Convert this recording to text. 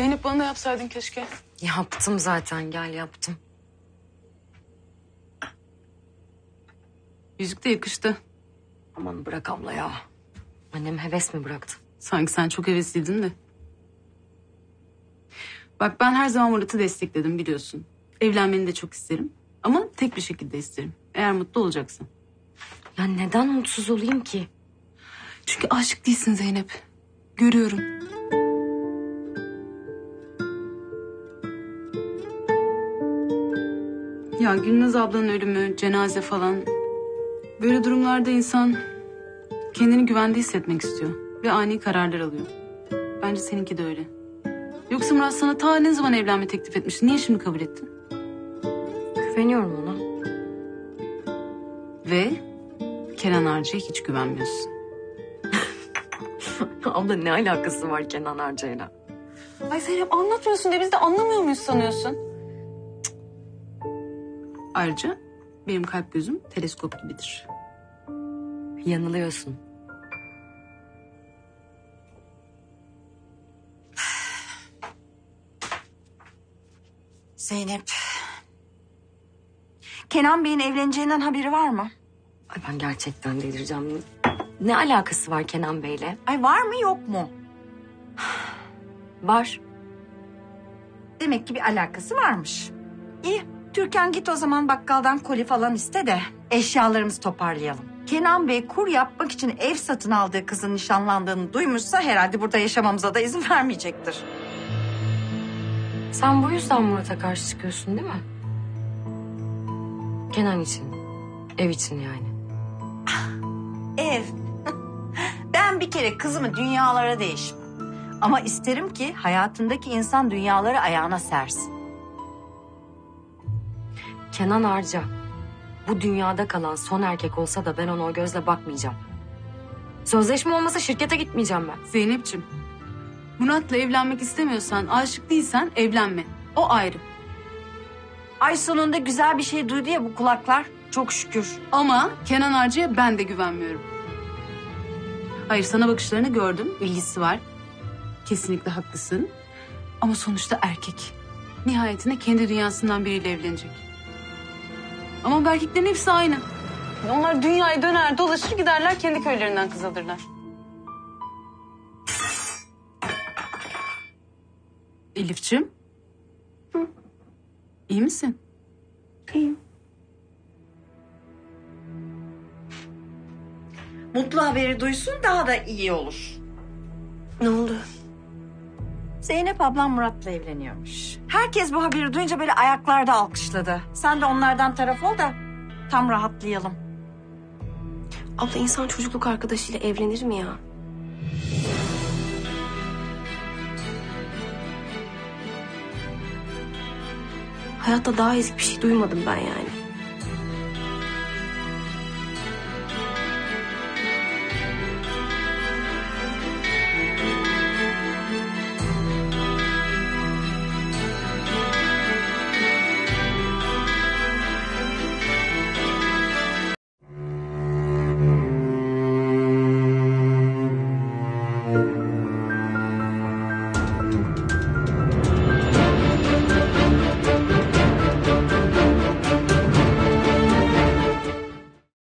Zeynep bana da yapsaydın keşke. Yaptım zaten gel yaptım. Yüzük de yakıştı. Aman bırak abla ya. Annem heves mi bıraktı? Sanki sen çok hevesliydin de. Bak ben her zaman Murat'ı destekledim biliyorsun. Evlenmeni de çok isterim. Ama tek bir şekilde isterim. Eğer mutlu olacaksın. Ya neden mutsuz olayım ki? Çünkü aşık değilsin Zeynep. Görüyorum. Ya Gülnaz ablanın ölümü, cenaze falan. Böyle durumlarda insan kendini güvende hissetmek istiyor. Ve ani kararlar alıyor. Bence seninki de öyle. Yoksa Murat sana ta ne zaman evlenme teklif etmişti? Niye şimdi kabul ettin? Güveniyorum ona. Ve Kenan Arcı'ya hiç güvenmiyorsun. abla ne alakası var Kenan Arca'yla? Ay Zeynep anlatmıyorsun diye biz de anlamıyor muyuz sanıyorsun? Ayrıca benim kalp gözüm teleskop gibidir. Yanılıyorsun. Zeynep. Kenan Bey'in evleneceğinden haberi var mı? Ay ben gerçekten delireceğim. Ne alakası var Kenan Bey'le? Ay var mı yok mu? Var. Demek ki bir alakası varmış. İyi. Türkan git o zaman bakkaldan koli falan iste de eşyalarımızı toparlayalım. Kenan Bey kur yapmak için ev satın aldığı kızın nişanlandığını duymuşsa herhalde burada yaşamamıza da izin vermeyecektir. Sen bu yüzden Murat'a karşı çıkıyorsun değil mi? Kenan için. Ev için yani. Ev. ben bir kere kızımı dünyalara değişmem. Ama isterim ki hayatındaki insan dünyaları ayağına sersin. Kenan Arca. Bu dünyada kalan son erkek olsa da ben ona o gözle bakmayacağım. Sözleşme olmasa şirkete gitmeyeceğim ben. Zeynep'ciğim Murat'la evlenmek istemiyorsan, aşık değilsen evlenme. O ayrı. Ay sonunda güzel bir şey duydu ya bu kulaklar. Çok şükür. Ama Kenan Arcı'ya ben de güvenmiyorum. Hayır sana bakışlarını gördüm. ilgisi var. Kesinlikle haklısın. Ama sonuçta erkek. Nihayetinde kendi dünyasından biriyle evlenecek. Ama bu erkeklerin hepsi aynı. Onlar dünyayı döner dolaşır giderler kendi köylerinden kız alırlar. Elif'ciğim. İyi misin? Mutlu haberi duysun daha da iyi olur. Ne oldu? Zeynep ablam Murat'la evleniyormuş. Herkes bu haberi duyunca böyle ayaklarda alkışladı. Sen de onlardan taraf ol da tam rahatlayalım. Abla insan çocukluk arkadaşıyla evlenir mi ya? Hayatta daha ezik bir şey duymadım ben yani.